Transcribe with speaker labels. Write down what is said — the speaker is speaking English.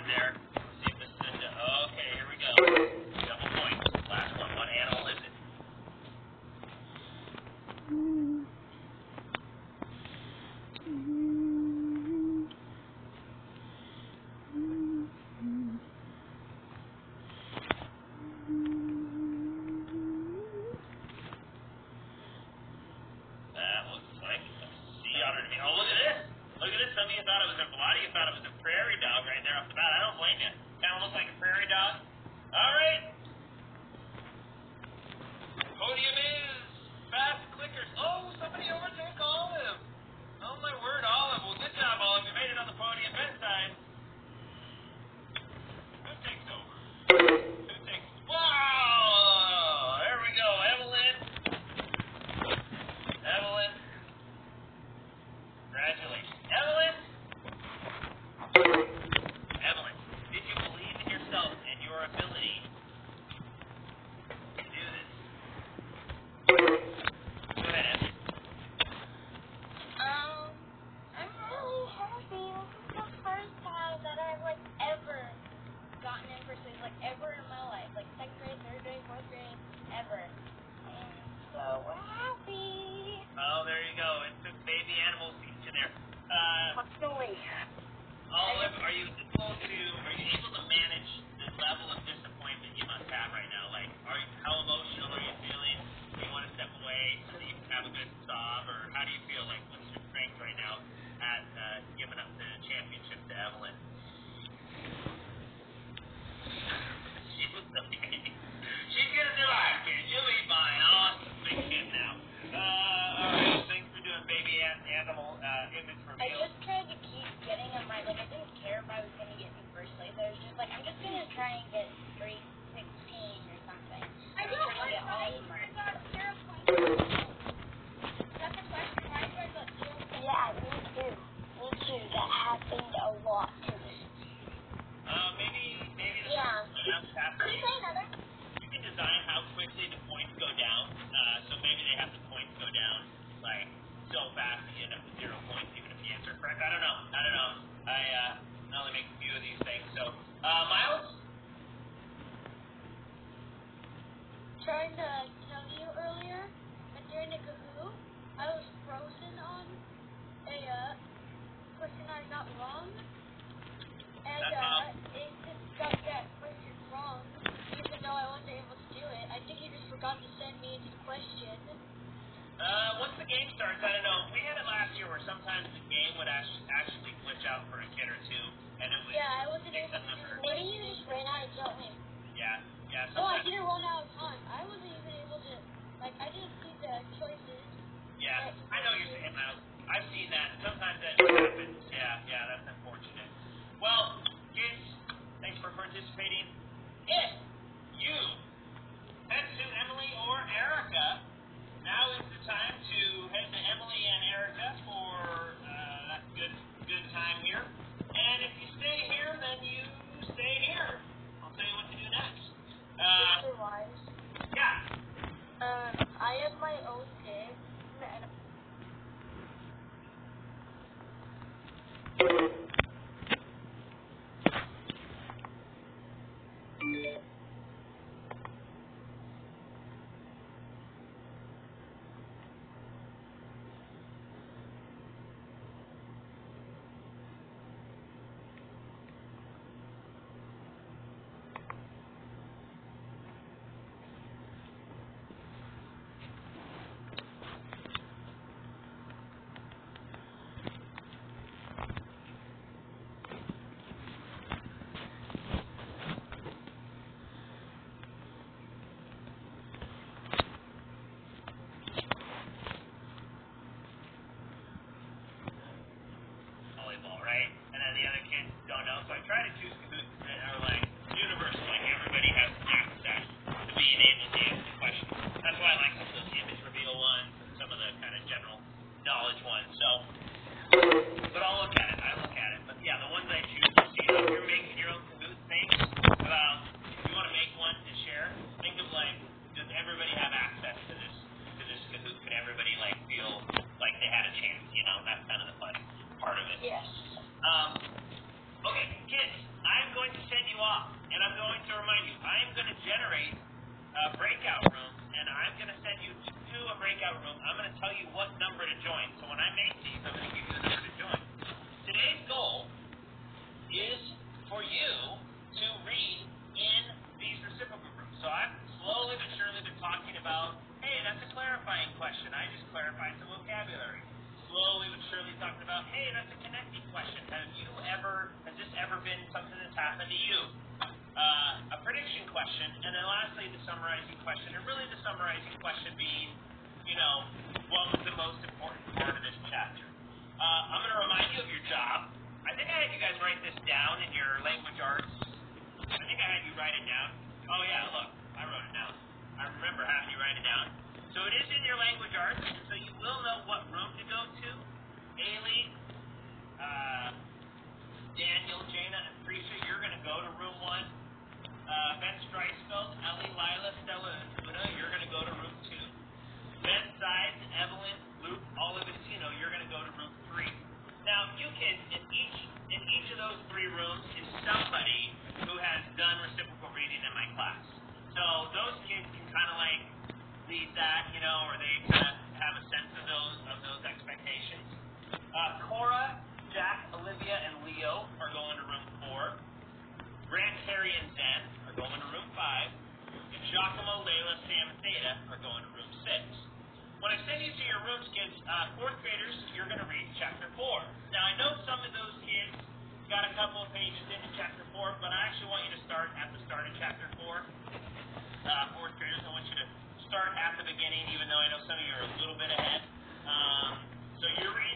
Speaker 1: card there. See if this is a, okay, here we go. Double points. Last one. What animal is it? That looks like a sea otter to me. Oh, look at this. Look at this. Some of you thought it was a, a lot of you thought it was a prairie dog right there off the bat. I don't blame you. Kind of looks like a prairie dog. All right. Podium is fast clickers. Oh, somebody overtook
Speaker 2: I'm just gonna try and get grade sixteen or something. I know I'm one trying to get all of I
Speaker 3: zero points.
Speaker 2: That's a question.
Speaker 3: Why did
Speaker 2: I
Speaker 3: got zero points?
Speaker 2: Yeah, me too. Me too. That happened a lot to me.
Speaker 1: Uh, maybe, maybe the Yeah. enough Can you happening. say
Speaker 2: another?
Speaker 1: You can design how quickly the points go down. Uh, so maybe they have the points go down like so fast that you end up with zero points even if you answer correct. I don't know. I don't know. I uh, only make a few of these things. So, uh, Miles.
Speaker 3: Trying to tell you earlier, but during the Kahoot, I was frozen on a uh, question I got wrong, and uh, it just got that question wrong, even though I wasn't able to do it. I think he just forgot to send me the question.
Speaker 1: Uh, once the game starts, I don't know. We had it last year where sometimes the game would actually, actually glitch out for a kid or two, and it would. Yeah, I wasn't able to do number.
Speaker 3: Maybe you just ran out of time.
Speaker 1: Yeah, yeah. No, I Sometimes.
Speaker 3: didn't run out of time. I wasn't even able to, like, I didn't see the choices.
Speaker 1: Yeah, I know you're saying, Miles. I've seen that. Sometimes that just happens. Yeah, yeah, that's unfortunate. Well, kids, thanks for participating. If you head to Emily or Erica, now is the time to head to Emily and Erica for uh, that good good time here. And if you stay here, then you stay here. I'll tell you what to do next.
Speaker 3: Uh,
Speaker 1: off, and I'm going to remind you. I am going to generate a breakout room, and I'm going to send you to a breakout room. I'm going to tell you what number to join. So when I make these, I'm going to give you the number to join. Talking about, hey, that's a connecting question. Have you ever, has this ever been something that's happened to you? Uh, a prediction question, and then lastly the summarizing question, and really the summarizing question being, you know, what was the most important part of this chapter? Uh, I'm going to remind you of your job. I think I had you guys write this down in your language arts. I think I had you write it down. Oh yeah, look, I wrote it down. I remember having you write it down. So it is in your language arts, and so you will know what room to go to. Ailey, uh, Daniel, Jana, and Prisha, you're going to go to room one. Uh, ben Streisfeld, Ellie, Lila, Stella, and Buddha, you're going to go to room two. Ben Sides, Evelyn, Luke, Olivantino, you're going to go to room three. Now, you can, in each, in each of those three rooms is somebody who has done reciprocal reading in my class. So those kids can kind of like lead that, you know, or they kind of have a sense of those of those expectations. Uh, Cora, Jack, Olivia, and Leo are going to room four. Grant, Harry, and Zen are going to room five. And Giacomo, Layla, Sam, and Theta are going to room six. When I send you to your rooms, kids, uh, fourth graders, you're going to read chapter four. Now, I know some of those kids got a couple of pages into chapter four, but I actually want you to start at the start of chapter four. Uh, fourth graders, I want you to start at the beginning, even though I know some of you are a little bit ahead. Um, so you're reading.